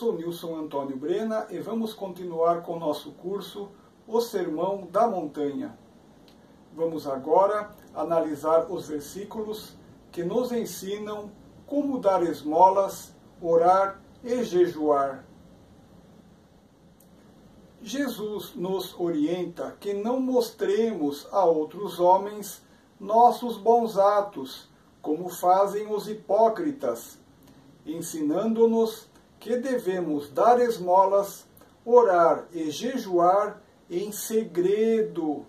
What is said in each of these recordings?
sou Nilson Antônio Brena e vamos continuar com nosso curso O Sermão da Montanha. Vamos agora analisar os versículos que nos ensinam como dar esmolas, orar e jejuar. Jesus nos orienta que não mostremos a outros homens nossos bons atos, como fazem os hipócritas, ensinando-nos que devemos dar esmolas, orar e jejuar em segredo.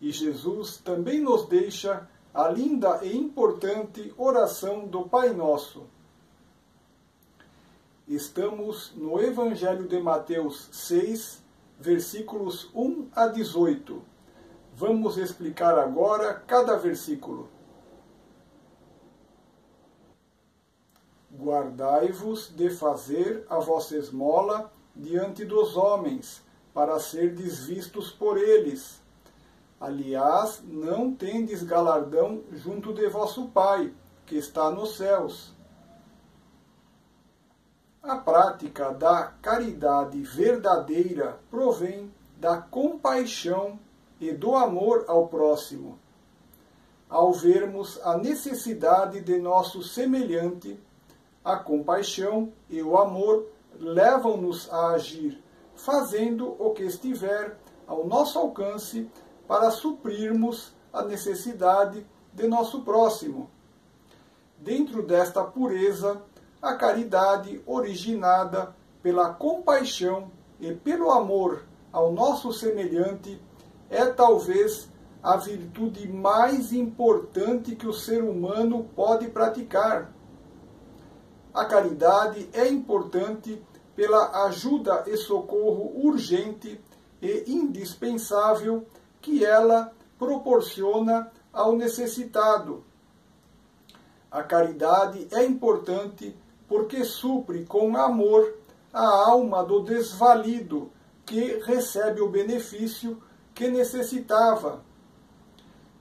E Jesus também nos deixa a linda e importante oração do Pai Nosso. Estamos no Evangelho de Mateus 6, versículos 1 a 18. Vamos explicar agora cada versículo. Guardai-vos de fazer a vossa esmola diante dos homens, para ser desvistos por eles. Aliás, não tendes galardão junto de vosso Pai, que está nos céus. A prática da caridade verdadeira provém da compaixão e do amor ao próximo. Ao vermos a necessidade de nosso semelhante, a compaixão e o amor levam-nos a agir, fazendo o que estiver ao nosso alcance para suprirmos a necessidade de nosso próximo. Dentro desta pureza, a caridade originada pela compaixão e pelo amor ao nosso semelhante é talvez a virtude mais importante que o ser humano pode praticar a caridade é importante pela ajuda e socorro urgente e indispensável que ela proporciona ao necessitado. A caridade é importante porque supre com amor a alma do desvalido que recebe o benefício que necessitava.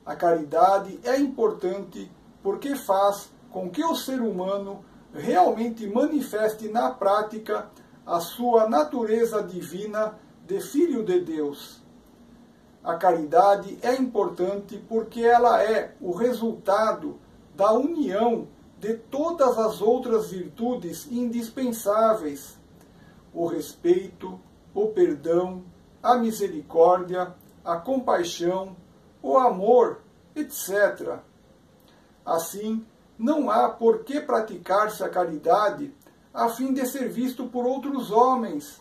A caridade é importante porque faz com que o ser humano realmente manifeste na prática a sua natureza divina de Filho de Deus. A caridade é importante porque ela é o resultado da união de todas as outras virtudes indispensáveis: o respeito, o perdão, a misericórdia, a compaixão, o amor, etc. Assim, não há por que praticar-se a caridade a fim de ser visto por outros homens.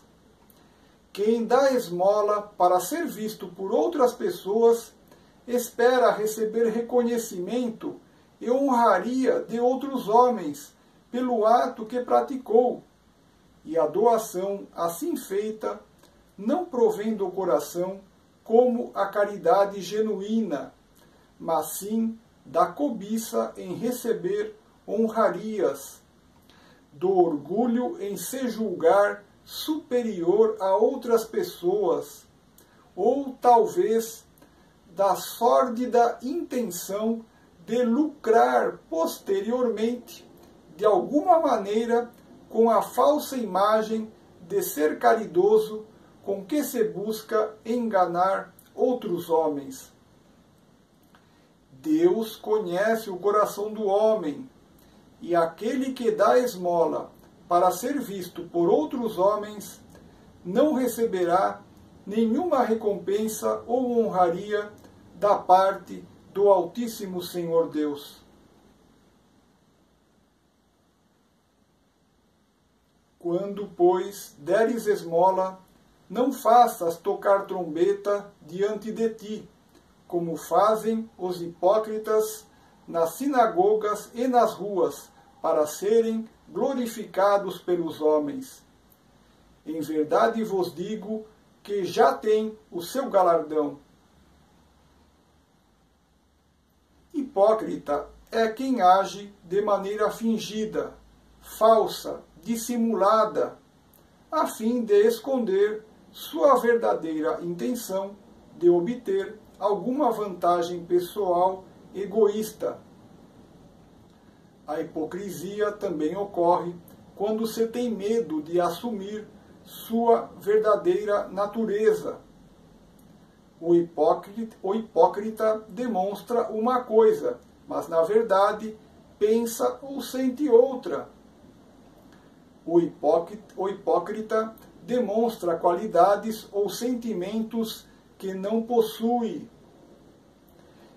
Quem dá esmola para ser visto por outras pessoas espera receber reconhecimento e honraria de outros homens pelo ato que praticou. E a doação assim feita não provém do coração como a caridade genuína, mas sim da cobiça em receber honrarias, do orgulho em se julgar superior a outras pessoas, ou talvez da sórdida intenção de lucrar posteriormente, de alguma maneira, com a falsa imagem de ser caridoso com que se busca enganar outros homens. Deus conhece o coração do homem, e aquele que dá esmola para ser visto por outros homens não receberá nenhuma recompensa ou honraria da parte do Altíssimo Senhor Deus. Quando, pois, deres esmola, não faças tocar trombeta diante de ti, como fazem os hipócritas nas sinagogas e nas ruas, para serem glorificados pelos homens. Em verdade vos digo que já tem o seu galardão. Hipócrita é quem age de maneira fingida, falsa, dissimulada, a fim de esconder sua verdadeira intenção de obter alguma vantagem pessoal egoísta. A hipocrisia também ocorre quando se tem medo de assumir sua verdadeira natureza. O hipócrita, o hipócrita demonstra uma coisa, mas na verdade pensa ou sente outra. O hipócrita, o hipócrita demonstra qualidades ou sentimentos que não possui.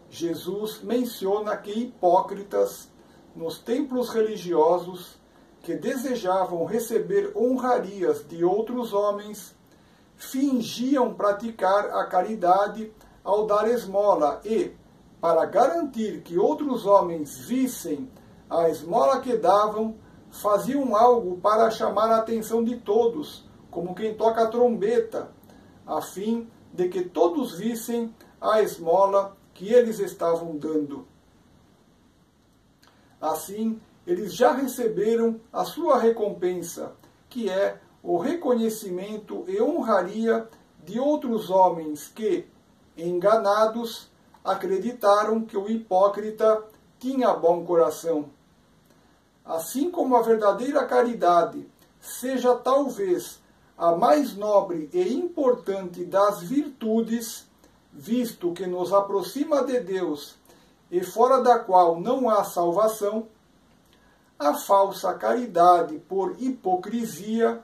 Jesus menciona que hipócritas nos templos religiosos que desejavam receber honrarias de outros homens fingiam praticar a caridade ao dar esmola e, para garantir que outros homens vissem a esmola que davam, faziam algo para chamar a atenção de todos, como quem toca a trombeta, a fim de que todos vissem a esmola que eles estavam dando. Assim, eles já receberam a sua recompensa, que é o reconhecimento e honraria de outros homens que, enganados, acreditaram que o hipócrita tinha bom coração. Assim como a verdadeira caridade seja talvez a mais nobre e importante das virtudes, visto que nos aproxima de Deus e fora da qual não há salvação, a falsa caridade por hipocrisia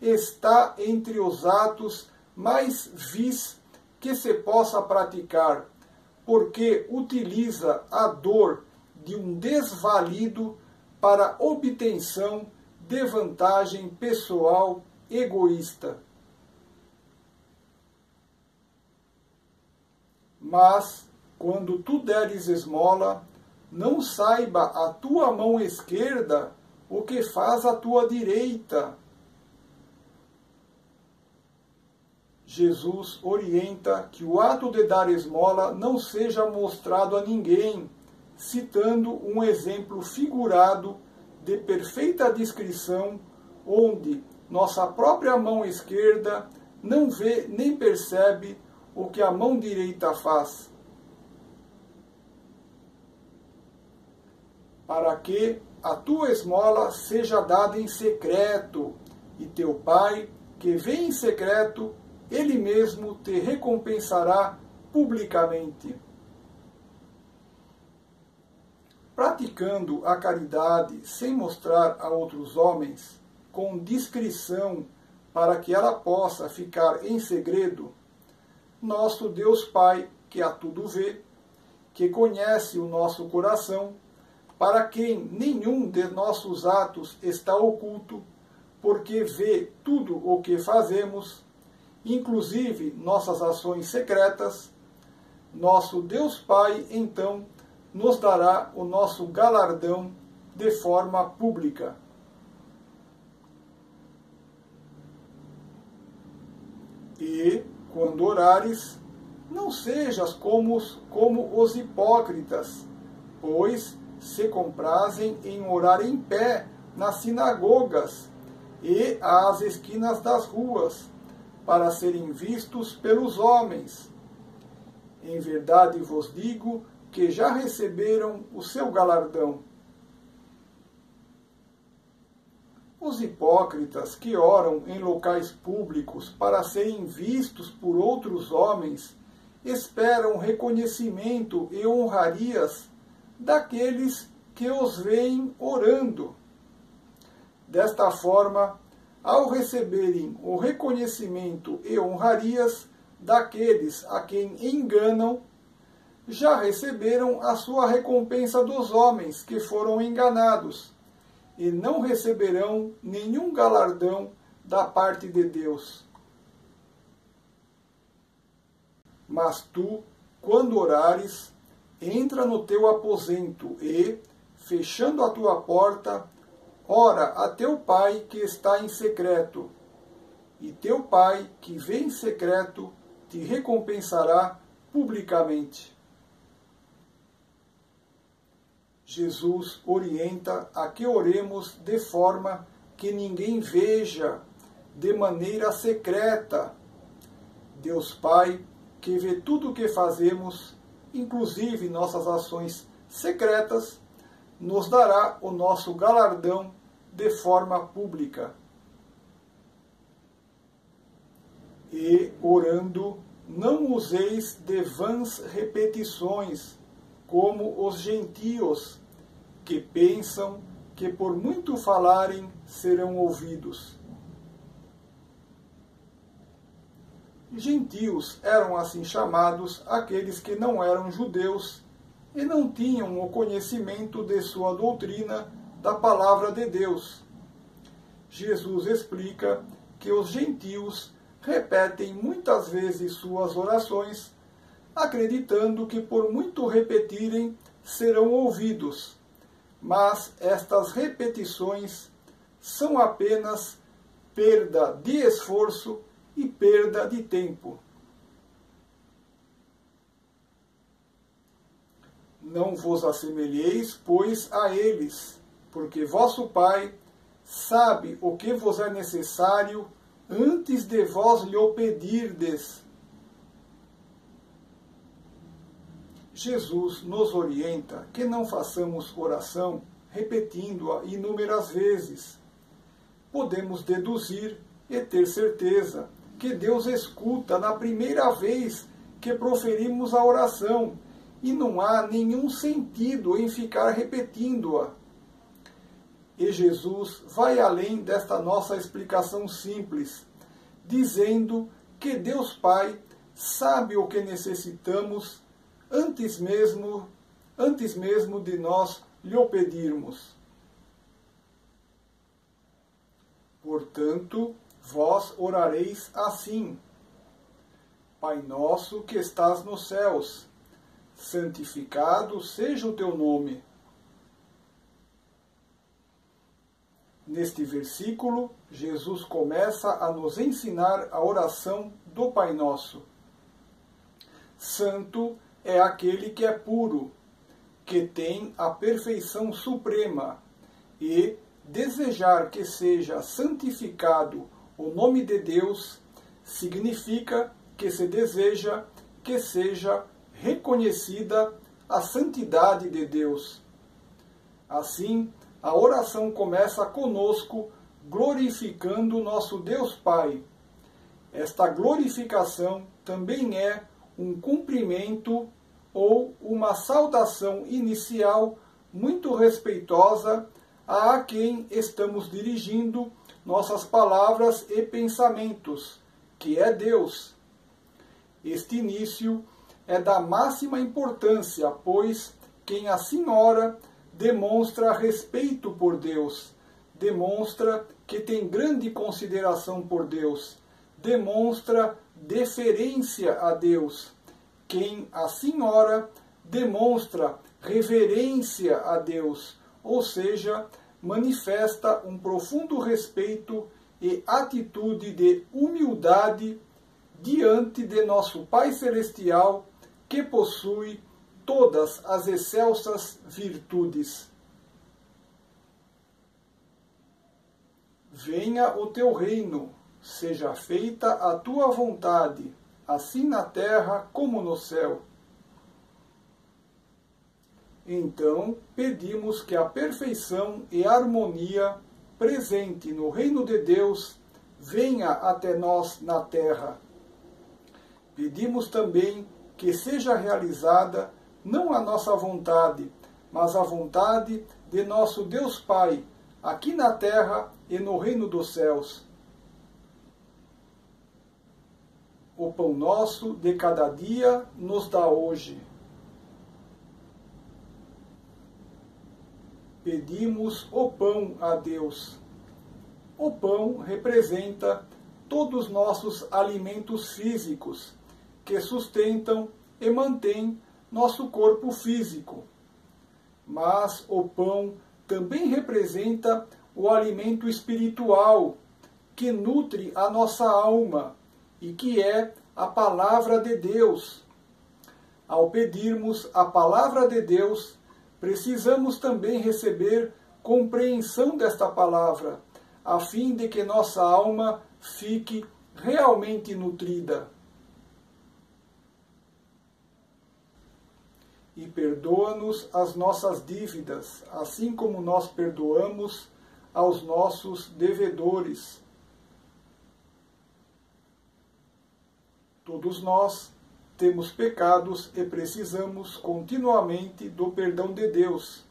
está entre os atos mais vis que se possa praticar, porque utiliza a dor de um desvalido para obtenção de vantagem pessoal egoísta. Mas, quando tu deres esmola, não saiba a tua mão esquerda o que faz a tua direita Jesus orienta que o ato de dar esmola não seja mostrado a ninguém, citando um exemplo figurado de perfeita descrição, onde nossa própria mão esquerda não vê nem percebe o que a mão direita faz. Para que a tua esmola seja dada em secreto, e teu Pai, que vê em secreto, ele mesmo te recompensará publicamente. Praticando a caridade sem mostrar a outros homens, com discrição, para que ela possa ficar em segredo, nosso Deus Pai, que a tudo vê, que conhece o nosso coração, para quem nenhum de nossos atos está oculto, porque vê tudo o que fazemos, inclusive nossas ações secretas, nosso Deus Pai então nos dará o nosso galardão de forma pública. E, quando orares, não sejas como, como os hipócritas, pois se comprazem em orar em pé nas sinagogas e às esquinas das ruas, para serem vistos pelos homens. Em verdade vos digo que já receberam o seu galardão. Os hipócritas que oram em locais públicos para serem vistos por outros homens esperam reconhecimento e honrarias daqueles que os veem orando. Desta forma, ao receberem o reconhecimento e honrarias daqueles a quem enganam, já receberam a sua recompensa dos homens que foram enganados, e não receberão nenhum galardão da parte de Deus. Mas tu, quando orares, entra no teu aposento e, fechando a tua porta, Ora a teu pai que está em secreto, e teu pai que vem em secreto te recompensará publicamente. Jesus orienta a que oremos de forma que ninguém veja, de maneira secreta. Deus Pai, que vê tudo o que fazemos, inclusive nossas ações secretas, nos dará o nosso galardão de forma pública. E, orando, não useis de vãs repetições, como os gentios, que pensam que por muito falarem serão ouvidos. Gentios eram assim chamados aqueles que não eram judeus e não tinham o conhecimento de sua doutrina da palavra de Deus. Jesus explica que os gentios repetem muitas vezes suas orações, acreditando que por muito repetirem serão ouvidos. Mas estas repetições são apenas perda de esforço e perda de tempo. Não vos assemelheis, pois, a eles, porque vosso Pai sabe o que vos é necessário antes de vós lhe o pedirdes. Jesus nos orienta que não façamos oração repetindo-a inúmeras vezes. Podemos deduzir e ter certeza que Deus escuta na primeira vez que proferimos a oração e não há nenhum sentido em ficar repetindo-a. E Jesus vai além desta nossa explicação simples, dizendo que Deus Pai sabe o que necessitamos antes mesmo, antes mesmo de nós lhe pedirmos. Portanto, vós orareis assim: Pai nosso que estás nos céus, santificado seja o teu nome. Neste versículo, Jesus começa a nos ensinar a oração do Pai Nosso. Santo é aquele que é puro, que tem a perfeição suprema, e desejar que seja santificado o nome de Deus significa que se deseja que seja reconhecida a santidade de Deus. Assim, a oração começa conosco glorificando nosso Deus Pai. Esta glorificação também é um cumprimento ou uma saudação inicial muito respeitosa a quem estamos dirigindo nossas palavras e pensamentos, que é Deus. Este início é da máxima importância, pois quem assim ora demonstra respeito por Deus, demonstra que tem grande consideração por Deus, demonstra deferência a Deus. Quem assim ora demonstra reverência a Deus, ou seja, manifesta um profundo respeito e atitude de humildade diante de nosso Pai Celestial, que possui todas as excelsas virtudes. Venha o teu reino, seja feita a tua vontade, assim na terra como no céu. Então, pedimos que a perfeição e harmonia presente no reino de Deus venha até nós na terra. Pedimos também que seja realizada não a nossa vontade, mas a vontade de nosso Deus Pai, aqui na terra e no reino dos céus. O pão nosso de cada dia nos dá hoje. Pedimos o pão a Deus. O pão representa todos os nossos alimentos físicos que sustentam e mantêm nosso corpo físico. Mas o pão também representa o alimento espiritual que nutre a nossa alma e que é a palavra de Deus. Ao pedirmos a palavra de Deus, precisamos também receber compreensão desta palavra, a fim de que nossa alma fique realmente nutrida. e perdoa-nos as nossas dívidas, assim como nós perdoamos aos nossos devedores. Todos nós temos pecados e precisamos continuamente do perdão de Deus.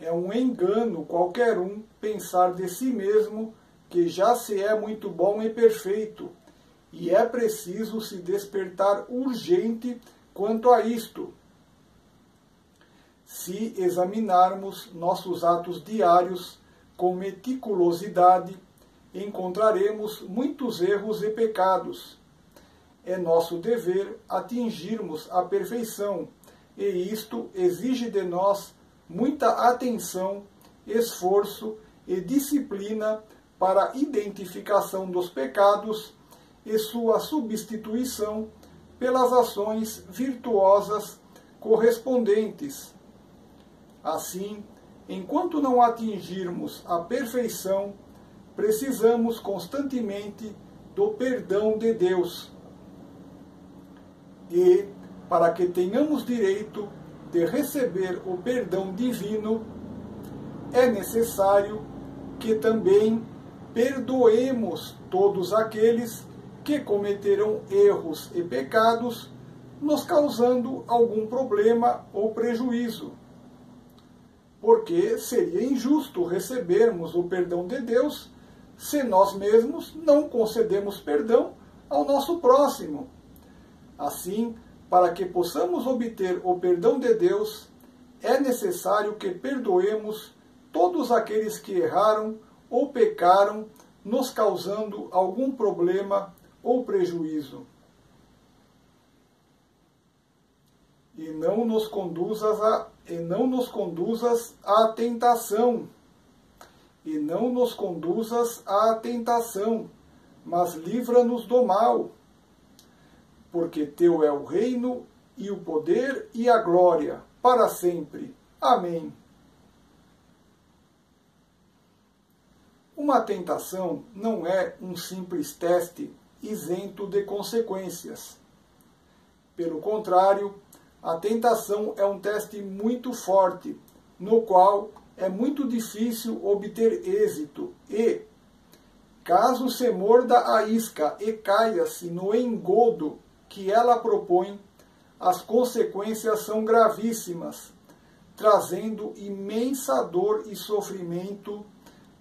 É um engano qualquer um pensar de si mesmo que já se é muito bom e perfeito, e é preciso se despertar urgente quanto a isto. Se examinarmos nossos atos diários com meticulosidade, encontraremos muitos erros e pecados. É nosso dever atingirmos a perfeição, e isto exige de nós muita atenção, esforço e disciplina para a identificação dos pecados e sua substituição pelas ações virtuosas correspondentes. Assim, enquanto não atingirmos a perfeição, precisamos constantemente do perdão de Deus. E, para que tenhamos direito de receber o perdão divino, é necessário que também perdoemos todos aqueles que cometeram erros e pecados, nos causando algum problema ou prejuízo. Porque seria injusto recebermos o perdão de Deus se nós mesmos não concedemos perdão ao nosso próximo. Assim, para que possamos obter o perdão de Deus, é necessário que perdoemos todos aqueles que erraram ou pecaram, nos causando algum problema ou prejuízo. E não nos conduzas a, e não nos conduzas à tentação. E não nos conduzas à tentação, mas livra-nos do mal. Porque teu é o reino e o poder e a glória para sempre. Amém. Uma tentação não é um simples teste isento de consequências. Pelo contrário, a tentação é um teste muito forte, no qual é muito difícil obter êxito e, caso se morda a isca e caia-se no engodo que ela propõe, as consequências são gravíssimas, trazendo imensa dor e sofrimento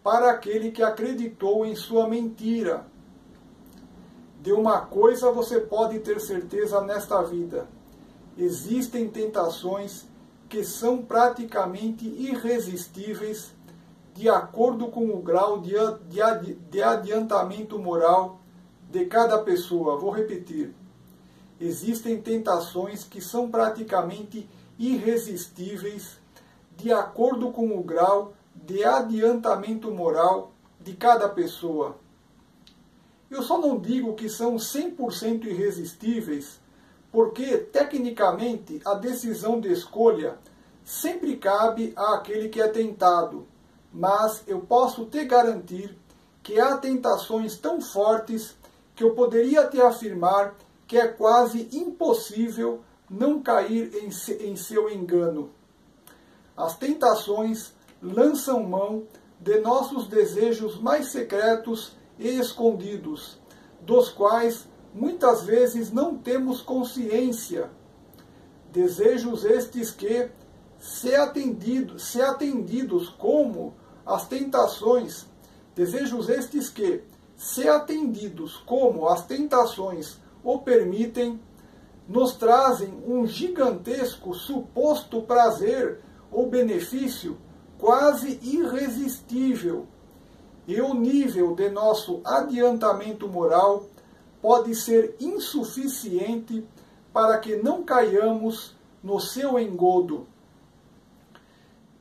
para aquele que acreditou em sua mentira. De uma coisa você pode ter certeza nesta vida: existem tentações que são praticamente irresistíveis de acordo com o grau de, de, de adiantamento moral de cada pessoa. Vou repetir. Existem tentações que são praticamente irresistíveis de acordo com o grau de adiantamento moral de cada pessoa. Eu só não digo que são 100% irresistíveis, porque tecnicamente a decisão de escolha sempre cabe àquele que é tentado, mas eu posso te garantir que há tentações tão fortes que eu poderia te afirmar que é quase impossível não cair em, seu engano. As tentações lançam mão de nossos desejos mais secretos e escondidos, dos quais muitas vezes não temos consciência. Desejos estes que, se, atendido, se atendidos como as tentações, desejos estes que, se atendidos como as tentações o permitem, nos trazem um gigantesco suposto prazer ou benefício quase irresistível, e o nível de nosso adiantamento moral pode ser insuficiente para que não caiamos no seu engodo.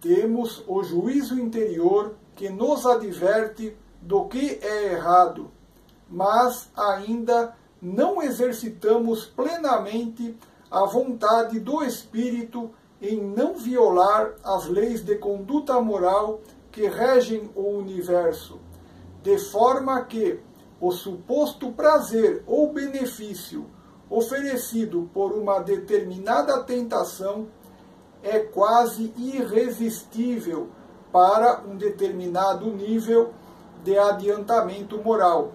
Temos o juízo interior que nos adverte do que é errado, mas ainda não exercitamos plenamente a vontade do Espírito em não violar as leis de conduta moral que regem o universo, de forma que o suposto prazer ou benefício oferecido por uma determinada tentação é quase irresistível para um determinado nível de adiantamento moral.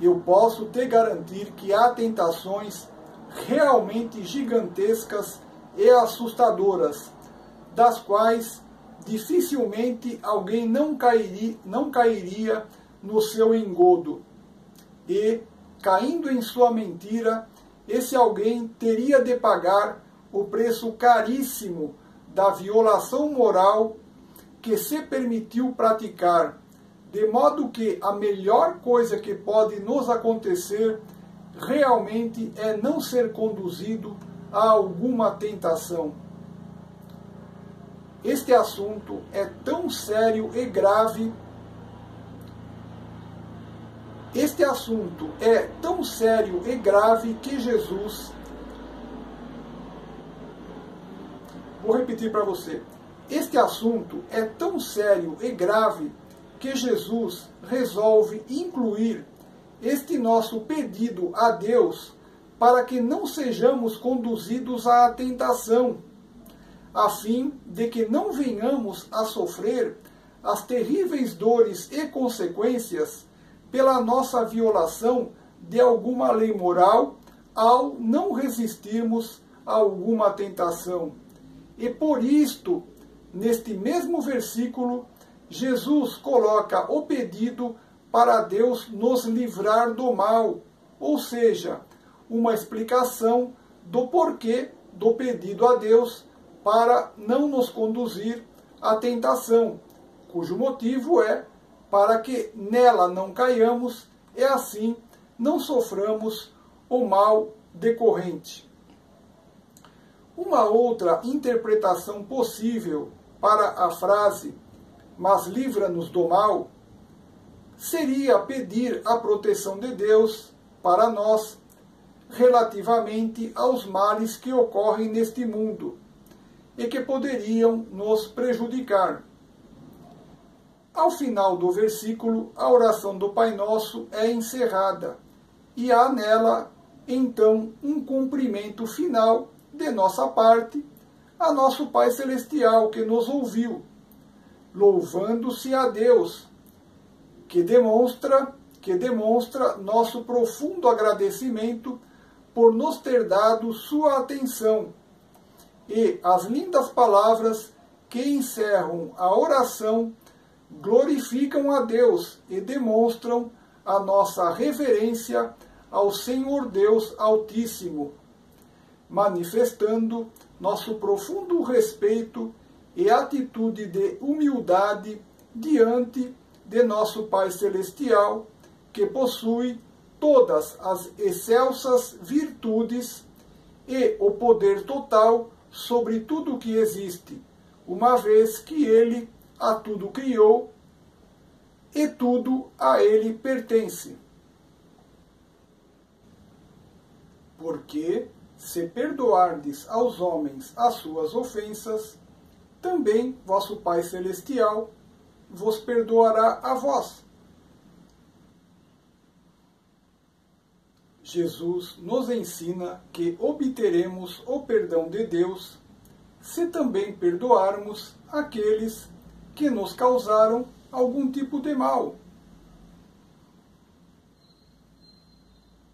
Eu posso te garantir que há tentações realmente gigantescas e assustadoras, das quais dificilmente alguém não cairia, não cairia no seu engodo. E, caindo em sua mentira, esse alguém teria de pagar o preço caríssimo da violação moral que se permitiu praticar, de modo que a melhor coisa que pode nos acontecer realmente é não ser conduzido a alguma tentação. Este assunto é tão sério e grave. Este assunto é tão sério e grave que Jesus. Vou repetir para você. Este assunto é tão sério e grave que Jesus resolve incluir este nosso pedido a Deus para que não sejamos conduzidos à tentação, a fim de que não venhamos a sofrer as terríveis dores e consequências pela nossa violação de alguma lei moral ao não resistirmos a alguma tentação. E por isto, neste mesmo versículo, Jesus coloca o pedido para Deus nos livrar do mal, ou seja, uma explicação do porquê do pedido a Deus para não nos conduzir à tentação, cujo motivo é para que nela não caiamos e assim não soframos o mal decorrente. Uma outra interpretação possível para a frase mas livra-nos do mal seria pedir a proteção de Deus para nós relativamente aos males que ocorrem neste mundo e que poderiam nos prejudicar. Ao final do versículo, a oração do Pai Nosso é encerrada e há nela, então, um cumprimento final de nossa parte a nosso Pai Celestial que nos ouviu, louvando-se a Deus que demonstra que demonstra nosso profundo agradecimento por nos ter dado sua atenção. E as lindas palavras que encerram a oração glorificam a Deus e demonstram a nossa reverência ao Senhor Deus Altíssimo, manifestando nosso profundo respeito e atitude de humildade diante de nosso Pai Celestial, que possui todas as excelsas virtudes e o poder total sobre tudo o que existe, uma vez que ele a tudo criou e tudo a ele pertence. Porque, se perdoardes aos homens as suas ofensas, também vosso Pai Celestial vos perdoará a vós. Jesus nos ensina que obteremos o perdão de Deus se também perdoarmos aqueles que nos causaram algum tipo de mal.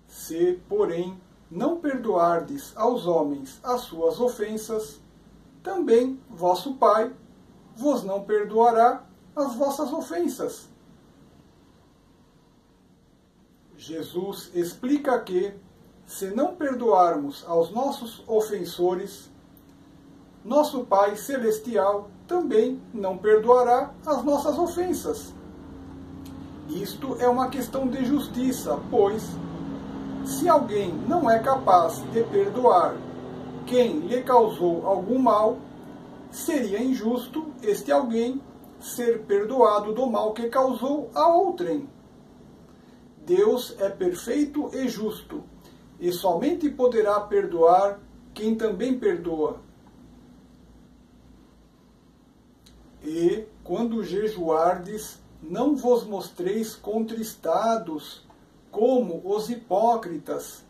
Se, porém, não perdoardes aos homens as suas ofensas, também vosso Pai vos não perdoará as vossas ofensas. Jesus explica que, se não perdoarmos aos nossos ofensores, nosso Pai Celestial também não perdoará as nossas ofensas. Isto é uma questão de justiça, pois, se alguém não é capaz de perdoar quem lhe causou algum mal, seria injusto este alguém ser perdoado do mal que causou a outrem. Deus é perfeito e justo, e somente poderá perdoar quem também perdoa. E, quando jejuardes, não vos mostreis contristados, como os hipócritas,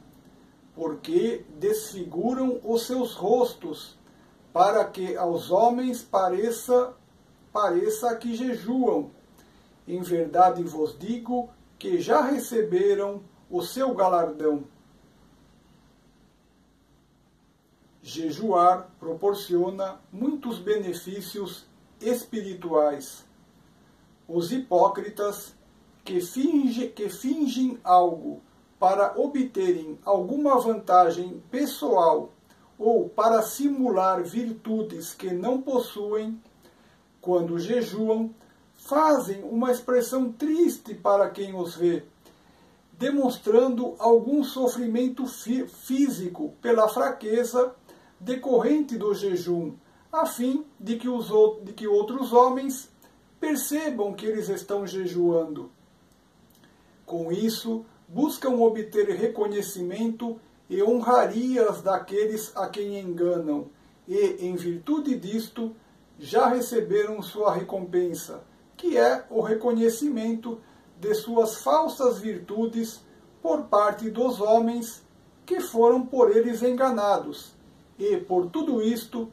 porque desfiguram os seus rostos, para que aos homens pareça pareça que jejuam. Em verdade vos digo que já receberam o seu galardão. Jejuar proporciona muitos benefícios espirituais. Os hipócritas que, finge, que fingem algo para obterem alguma vantagem pessoal ou para simular virtudes que não possuem, quando jejuam, fazem uma expressão triste para quem os vê, demonstrando algum sofrimento fí físico pela fraqueza decorrente do jejum, a fim de que, os, de que outros homens percebam que eles estão jejuando. Com isso, buscam obter reconhecimento e honrarias daqueles a quem enganam, e, em virtude disto, já receberam sua recompensa, que é o reconhecimento de suas falsas virtudes por parte dos homens que foram por eles enganados, e por tudo isto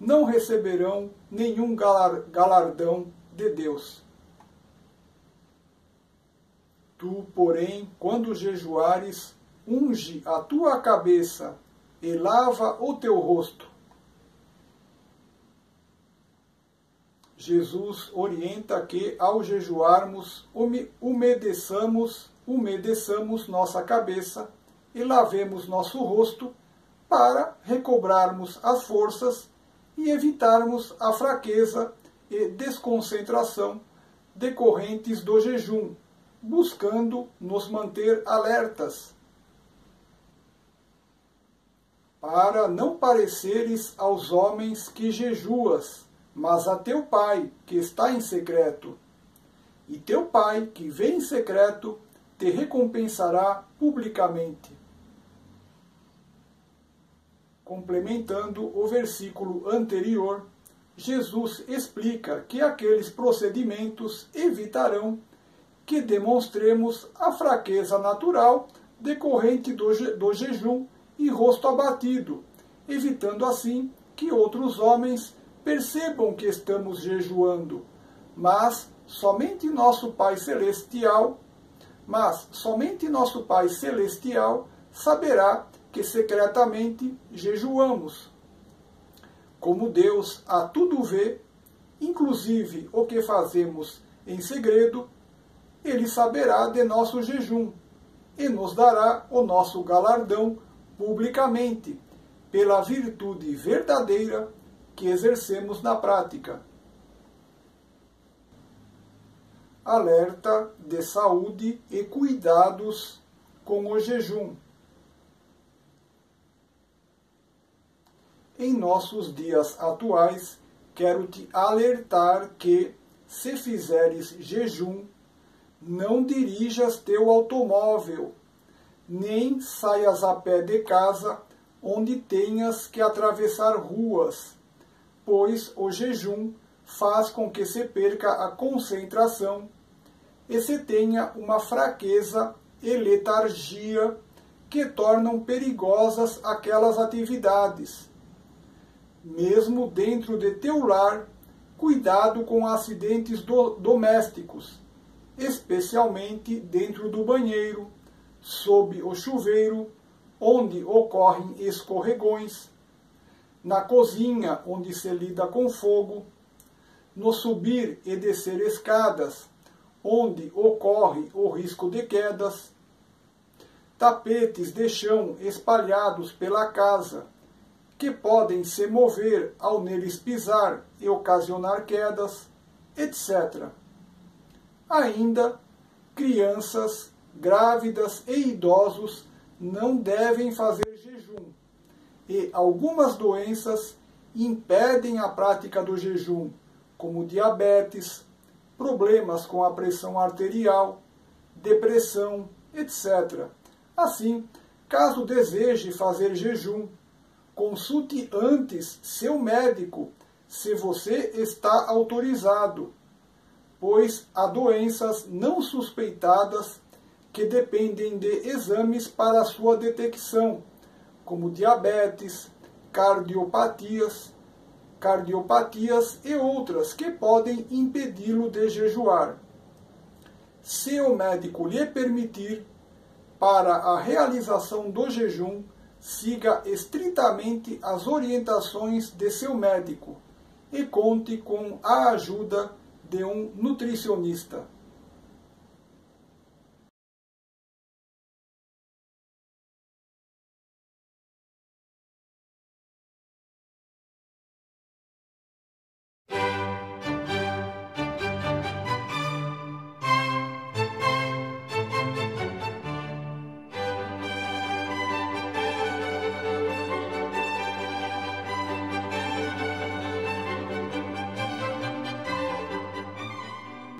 não receberão nenhum galardão de Deus. Tu, porém, quando jejuares, unge a tua cabeça e lava o teu rosto. Jesus orienta que ao jejuarmos umedeçamos, umedeçamos nossa cabeça e lavemos nosso rosto para recobrarmos as forças e evitarmos a fraqueza e desconcentração decorrentes do jejum, buscando nos manter alertas para não pareceres aos homens que jejuas, mas a teu pai que está em secreto. E teu pai que vem em secreto te recompensará publicamente. Complementando o versículo anterior, Jesus explica que aqueles procedimentos evitarão que demonstremos a fraqueza natural decorrente do, je do jejum e rosto abatido, evitando assim que outros homens percebam que estamos jejuando. Mas somente nosso Pai Celestial, mas somente nosso Pai Celestial saberá que secretamente jejuamos. Como Deus a tudo vê, inclusive o que fazemos em segredo, ele saberá de nosso jejum e nos dará o nosso galardão publicamente pela virtude verdadeira que exercemos na prática. Alerta de saúde e cuidados com o jejum. Em nossos dias atuais, quero te alertar que, se fizeres jejum, não dirijas teu automóvel nem saias a pé de casa, onde tenhas que atravessar ruas, pois o jejum faz com que se perca a concentração e se tenha uma fraqueza e letargia que tornam perigosas aquelas atividades. Mesmo dentro de teu lar, cuidado com acidentes do domésticos, especialmente dentro do banheiro, sob o chuveiro, onde ocorrem escorregões, na cozinha, onde se lida com fogo, no subir e descer escadas, onde ocorre o risco de quedas, tapetes de chão espalhados pela casa, que podem se mover ao neles pisar e ocasionar quedas, etc. Ainda, crianças grávidas e idosos não devem fazer jejum. E algumas doenças impedem a prática do jejum, como diabetes, problemas com a pressão arterial, depressão, etc. Assim, caso deseje fazer jejum, consulte antes seu médico se você está autorizado, pois há doenças não suspeitadas que dependem de exames para sua detecção, como diabetes, cardiopatias, cardiopatias e outras que podem impedi-lo de jejuar. Se o médico lhe permitir, para a realização do jejum, siga estritamente as orientações de seu médico e conte com a ajuda de um nutricionista.